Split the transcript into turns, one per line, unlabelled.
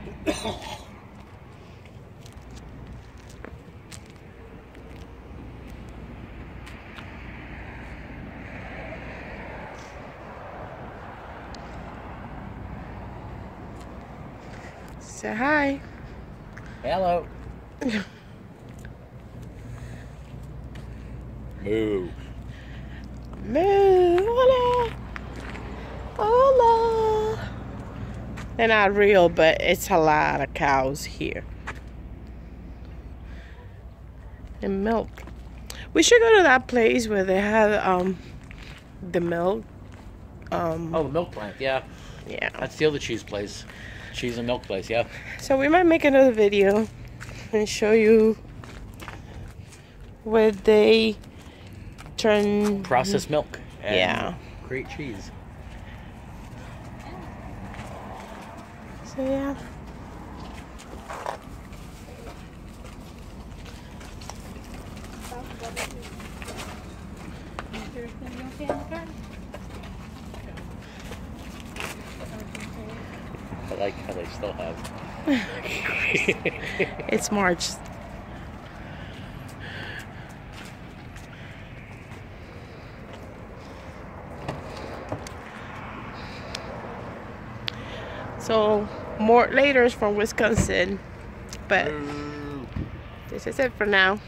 Say hi.
Hello. Moo.
Moo. They're not real, but it's a lot of cows here. And milk. We should go to that place where they have um the milk. Um
Oh, the milk plant. Yeah,
yeah.
that's the other cheese place. Cheese and milk place. Yeah.
So we might make another video and show you where they turn
Processed milk. and
Yeah.
Create cheese.
So yeah.
I like how they still have.
It's March. So more later is from Wisconsin, but this is it for now.